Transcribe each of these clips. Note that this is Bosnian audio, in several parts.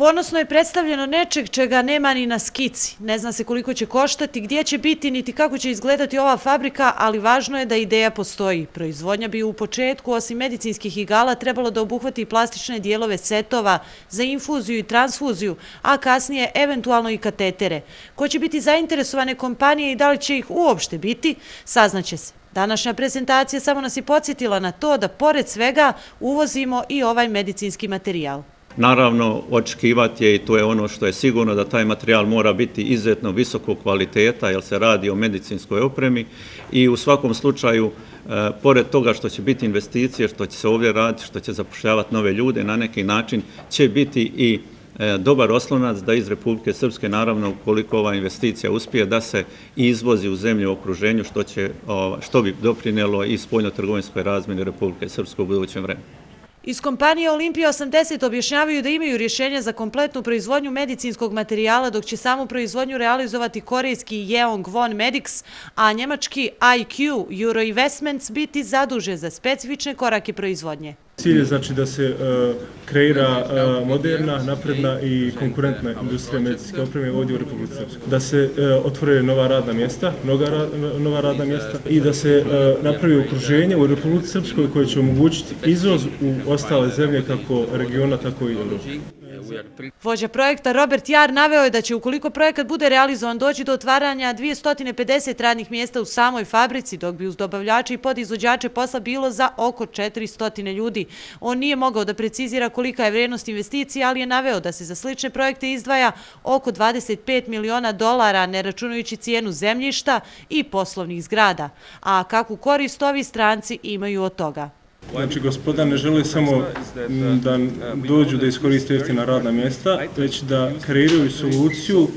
Ponosno je predstavljeno nečeg čega nema ni na skici. Ne zna se koliko će koštati, gdje će biti, niti kako će izgledati ova fabrika, ali važno je da ideja postoji. Proizvodnja bi u početku, osim medicinskih igala, trebalo da obuhvati plastične dijelove setova za infuziju i transfuziju, a kasnije eventualno i katetere. Ko će biti zainteresovane kompanije i da li će ih uopšte biti, saznaće se. Današnja prezentacija samo nas je podsjetila na to da pored svega uvozimo i ovaj medicinski materijal. Naravno, očekivati je i to je ono što je sigurno da taj materijal mora biti izuzetno visokog kvaliteta jer se radi o medicinskoj opremi i u svakom slučaju, e, pored toga što će biti investicije, što će se ovdje raditi, što će zapošljavati nove ljude, na neki način će biti i e, dobar oslonac da iz Republike Srpske, naravno, koliko ova investicija uspije, da se izvozi u zemlju u okruženju, što bi doprinjelo i spoljno-trgovinskoj razmjeni Republike Srpske u budućem vremenu. Iz kompanije Olimpija 80 objašnjavaju da imaju rješenje za kompletnu proizvodnju medicinskog materijala, dok će samu proizvodnju realizovati korejski Yeong Won Medics, a njemački IQ Euro Investments biti zaduže za specifične korake proizvodnje. Cilj je znači da se e, kreira e, moderna, napredna i konkurentna industrija medicinske opreme ovdje u Republike Srpskoj. Da se e, otvore nova radna mjesta, mnoga ra, nova radna mjesta i da se napravi okruženje u Republike Srpskoj koje će omogućiti izvoz u ostale zemlje kako regiona, tako i Evrope. Vođa projekta Robert Jar naveo je da će ukoliko projekat bude realizovan doći do otvaranja 250 radnih mjesta u samoj fabrici, dok bi uz dobavljače i podizvođače posla bilo za oko 400 ljudi. On nije mogao da precizira kolika je vrijednost investicije, ali je naveo da se za slične projekte izdvaja oko 25 miliona dolara, ne računajući cijenu zemljišta i poslovnih zgrada. A kakvu korist ovi stranci imaju od toga? Znači, gospoda ne žele samo da dođu da iskoriste jeftina radna mjesta, već da kreiraju soluciju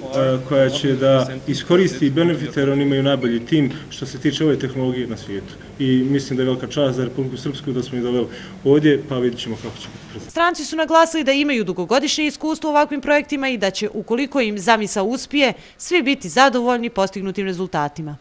koja će da iskoristi benefite, jer oni imaju najbolji tim što se tiče ove tehnologije na svijetu. I mislim da je velika čast za Republiku Srpsku da smo ih doveli ovdje, pa vidit ćemo kako će biti. Stranci su naglasili da imaju dugogodišnje iskustvo u ovakvim projektima i da će, ukoliko im zamisa uspije, svi biti zadovoljni postignutim rezultatima.